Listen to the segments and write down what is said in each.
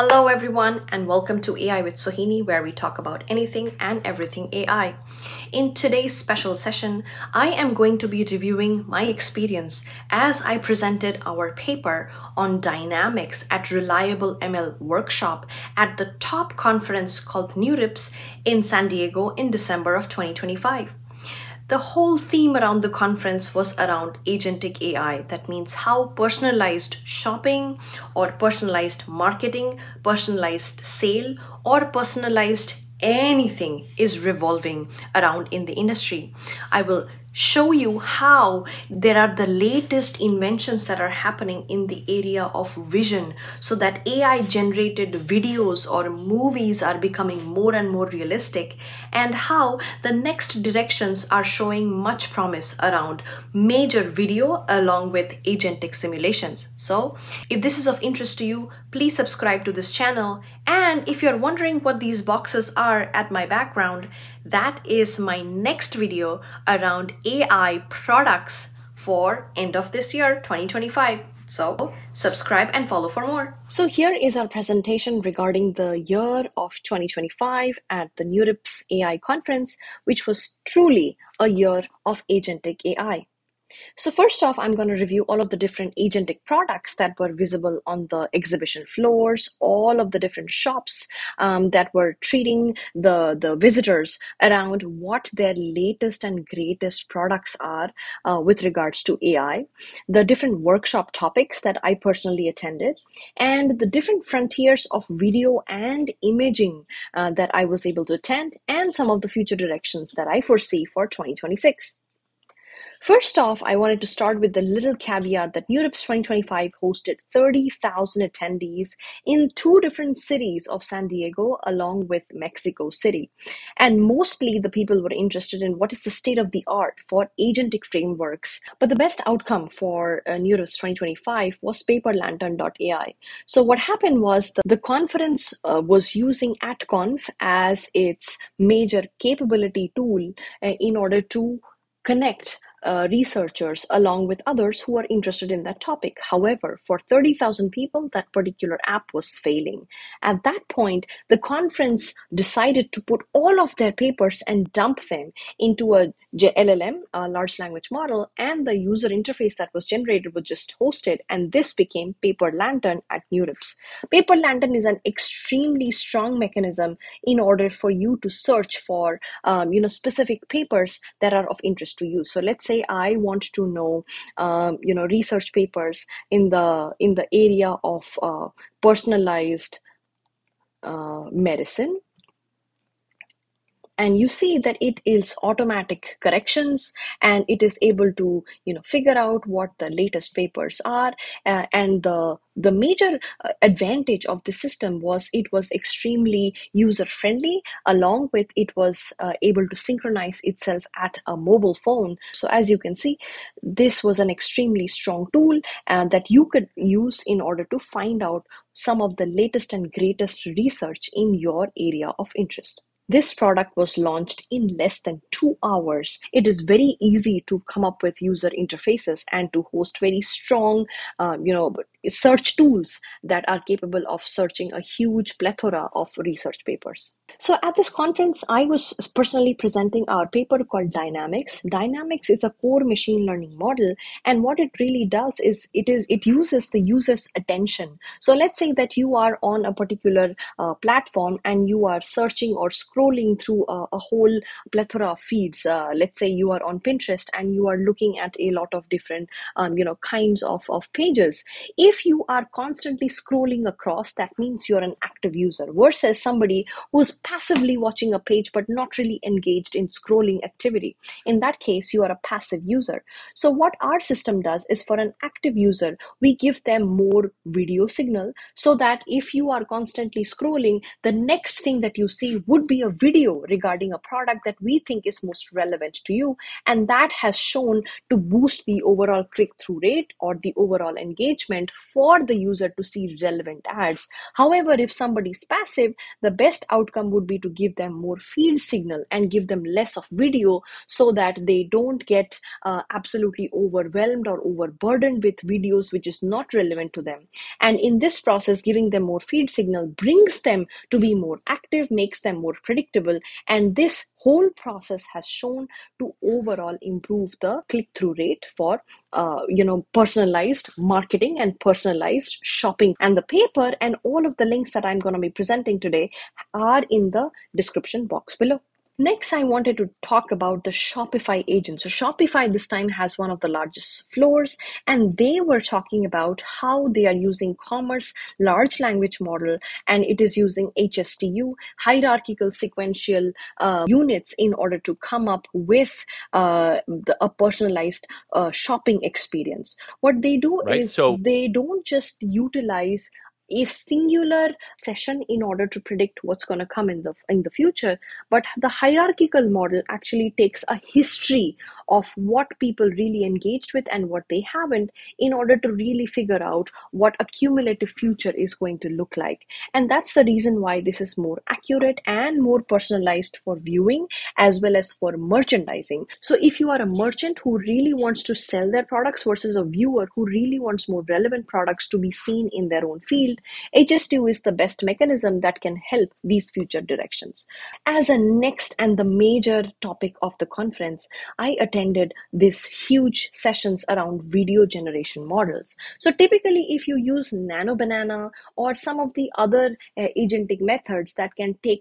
Hello, everyone, and welcome to AI with Sohini, where we talk about anything and everything AI. In today's special session, I am going to be reviewing my experience as I presented our paper on Dynamix at Reliable ML workshop at the top conference called NeurIPS in San Diego in December of 2025. The whole theme around the conference was around agentic AI. That means how personalized shopping or personalized marketing, personalized sale, or personalized anything is revolving around in the industry. I will show you how there are the latest inventions that are happening in the area of vision so that AI generated videos or movies are becoming more and more realistic and how the next directions are showing much promise around major video along with agentic simulations. So if this is of interest to you, please subscribe to this channel. And if you're wondering what these boxes are at my background, that is my next video around AI products for end of this year 2025. So subscribe and follow for more. So here is our presentation regarding the year of 2025 at the NeurIPS AI conference, which was truly a year of agentic AI. So first off, I'm going to review all of the different agentic products that were visible on the exhibition floors, all of the different shops um, that were treating the, the visitors around what their latest and greatest products are uh, with regards to AI, the different workshop topics that I personally attended, and the different frontiers of video and imaging uh, that I was able to attend, and some of the future directions that I foresee for 2026. First off, I wanted to start with the little caveat that NeurIPS 2025 hosted 30,000 attendees in two different cities of San Diego along with Mexico City. And mostly the people were interested in what is the state of the art for agentic frameworks. But the best outcome for uh, NeurIPS 2025 was paperlantern.ai. So what happened was the, the conference uh, was using AtConf as its major capability tool uh, in order to connect uh, researchers along with others who are interested in that topic. However, for 30,000 people, that particular app was failing. At that point, the conference decided to put all of their papers and dump them into a LLM, a large language model, and the user interface that was generated was just hosted, and this became Paper Lantern at NeurIPS. Paper Lantern is an extremely strong mechanism in order for you to search for, um, you know, specific papers that are of interest to you. So let's say I want to know, um, you know, research papers in the in the area of uh, personalized uh, medicine and you see that it is automatic corrections and it is able to you know figure out what the latest papers are. Uh, and the the major uh, advantage of the system was it was extremely user friendly along with it was uh, able to synchronize itself at a mobile phone. So as you can see this was an extremely strong tool uh, that you could use in order to find out some of the latest and greatest research in your area of interest this product was launched in less than two hours. It is very easy to come up with user interfaces and to host very strong, uh, you know, search tools that are capable of searching a huge plethora of research papers. So at this conference, I was personally presenting our paper called Dynamix. Dynamix is a core machine learning model, and what it really does is it is it uses the user's attention. So let's say that you are on a particular uh, platform and you are searching or scrolling through a, a whole plethora of feeds. Uh, let's say you are on Pinterest and you are looking at a lot of different um, you know kinds of, of pages. If if you are constantly scrolling across, that means you're an active user versus somebody who's passively watching a page but not really engaged in scrolling activity. In that case, you are a passive user. So, what our system does is for an active user, we give them more video signal so that if you are constantly scrolling, the next thing that you see would be a video regarding a product that we think is most relevant to you. And that has shown to boost the overall click through rate or the overall engagement for the user to see relevant ads. However, if somebody is passive, the best outcome would be to give them more feed signal and give them less of video so that they don't get uh, absolutely overwhelmed or overburdened with videos which is not relevant to them. And in this process, giving them more feed signal brings them to be more active, makes them more predictable. And this whole process has shown to overall improve the click through rate for uh, you know personalized marketing and personalized shopping. And the paper and all of the links that i'm going to be presenting today are in the description box below Next, I wanted to talk about the Shopify agent. So, Shopify this time has one of the largest floors, and they were talking about how they are using Commerce large language model and it is using HSTU, hierarchical sequential uh, units, in order to come up with uh, the, a personalized uh, shopping experience. What they do right, is so- they don't just utilize a singular session in order to predict what's going to come in the in the future. But the hierarchical model actually takes a history of what people really engaged with and what they haven't in order to really figure out what a cumulative future is going to look like. And that's the reason why this is more accurate and more personalized for viewing as well as for merchandising. So if you are a merchant who really wants to sell their products versus a viewer who really wants more relevant products to be seen in their own field HSTU is the best mechanism that can help these future directions. As a next and the major topic of the conference, I attended these huge sessions around video generation models. So typically, if you use Nano Banana or some of the other uh, agentic methods that can take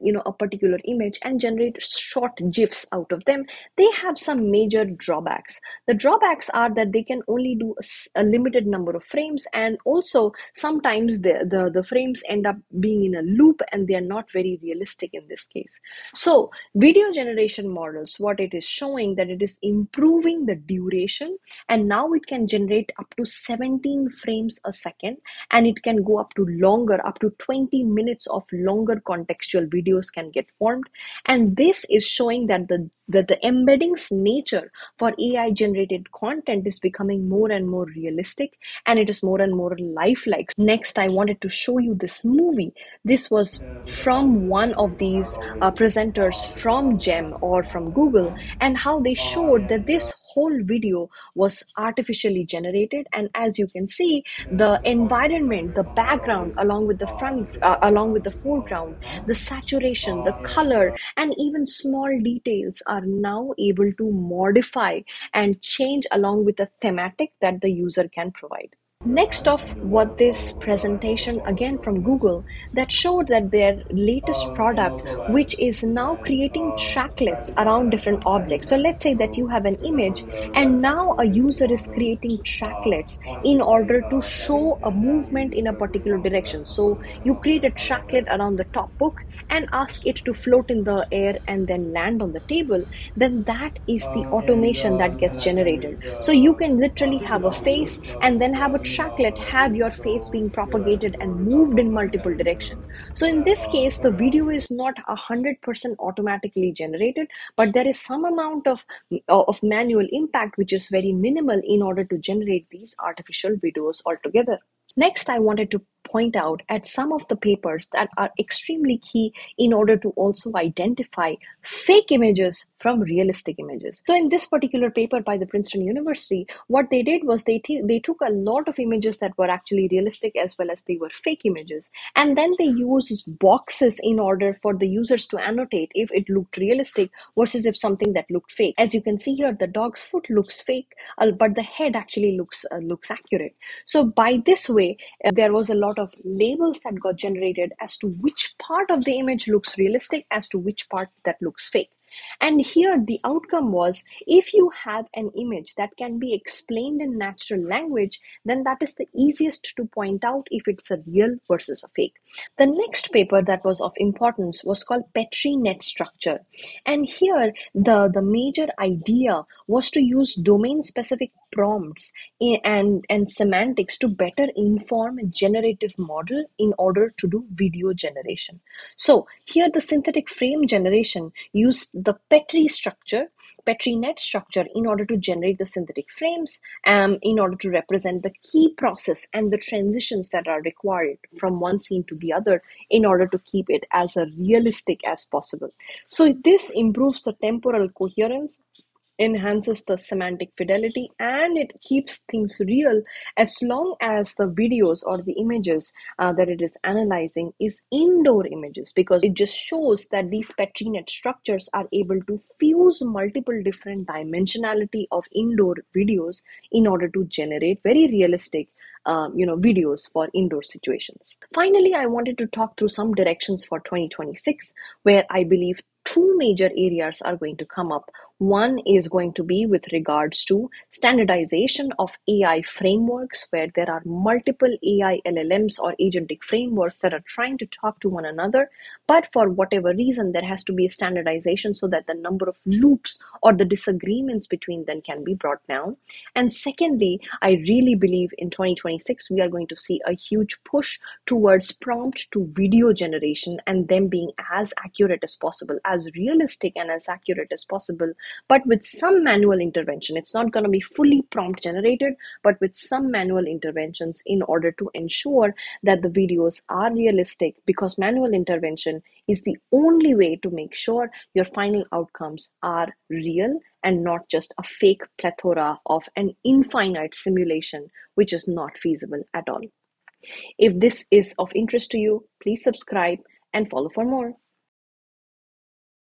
you know a particular image and generate short gifs out of them they have some major drawbacks. The drawbacks are that they can only do a, a limited number of frames and also sometimes the, the the frames end up being in a loop and they are not very realistic in this case. So video generation models what it is showing that it is improving the duration and now it can generate up to 17 frames a second and it can go up to longer up to 20 minutes of longer contextual video videos can get formed. And this is showing that the that the embeddings nature for AI generated content is becoming more and more realistic and it is more and more lifelike. Next, I wanted to show you this movie. This was from one of these uh, presenters from GEM or from Google, and how they showed that this whole video was artificially generated. And as you can see the environment the background along with the front uh, along with the foreground the saturation the color and even small details are now able to modify and change along with the thematic that the user can provide Next off what this presentation again from Google that showed that their latest product which is now creating tracklets around different objects. So let's say that you have an image and now a user is creating tracklets in order to show a movement in a particular direction. So you create a tracklet around the top book and ask it to float in the air and then land on the table. Then that is the automation that gets generated. So you can literally have a face and then have a tracklet have your face being propagated and moved in multiple directions. So in this case, the video is not hundred percent automatically generated, but there is some amount of uh, of manual impact which is very minimal in order to generate these artificial videos altogether. Next, I wanted to point out at some of the papers that are extremely key in order to also identify fake images from realistic images. So in this particular paper by the Princeton University, what they did was they, t- they took a lot of images that were actually realistic as well as they were fake images. And then they used boxes in order for the users to annotate if it looked realistic versus if something that looked fake. As you can see here, the dog's foot looks fake, uh, but the head actually looks uh, looks accurate. So by this way, uh, there was a lot lot of labels that got generated as to which part of the image looks realistic as to which part that looks fake. And here the outcome was if you have an image that can be explained in natural language, then that is the easiest to point out if it's a real versus a fake. The next paper that was of importance was called Petri net structure. And here the, the major idea was to use domain specific prompts and, and semantics to better inform a generative model in order to do video generation. So here the synthetic frame generation used the Petri structure Petri net structure in order to generate the synthetic frames, um, in order to represent the key process and the transitions that are required from one scene to the other in order to keep it as realistic as possible. So this improves the temporal coherence enhances the semantic fidelity and it keeps things real as long as the videos or the images uh, that it is analyzing is indoor images because it just shows that these Petri net structures are able to fuse multiple different dimensionality of indoor videos in order to generate very realistic um, you know videos for indoor situations finally i wanted to talk through some directions for 2026 where i believe two major areas are going to come up. One is going to be with regards to standardization of AI frameworks, where there are multiple AI LLMs or agentic frameworks that are trying to talk to one another. But for whatever reason, there has to be a standardization so that the number of loops or the disagreements between them can be brought down. And secondly, I really believe in 2026, we are going to see a huge push towards prompt to video generation and them being as accurate as possible, as realistic and as accurate as possible but with some manual intervention. It's not going to be fully prompt generated, but with some manual interventions in order to ensure that the videos are realistic because manual intervention is the only way to make sure your final outcomes are real and not just a fake plethora of an infinite simulation, which is not feasible at all. If this is of interest to you, please subscribe and follow for more.